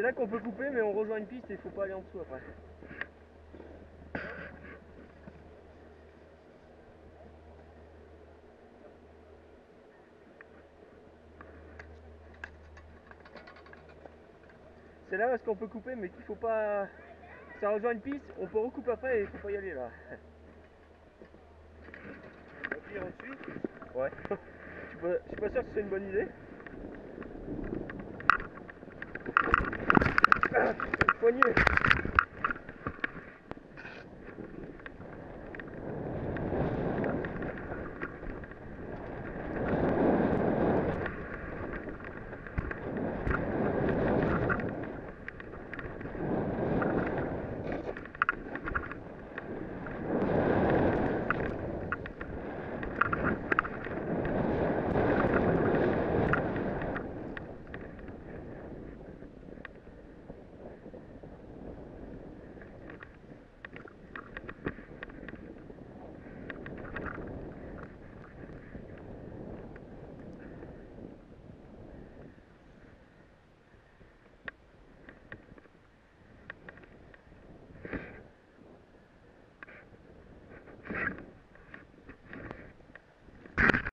C'est là qu'on peut couper, mais on rejoint une piste et il faut pas aller en dessous après. C'est là où est-ce qu'on peut couper, mais qu'il faut pas. Ça rejoint une piste, on peut recouper après et il faut pas y aller là. Appuyer au-dessus. Ouais. Je suis pas sûr que c'est une bonne idée. по ней.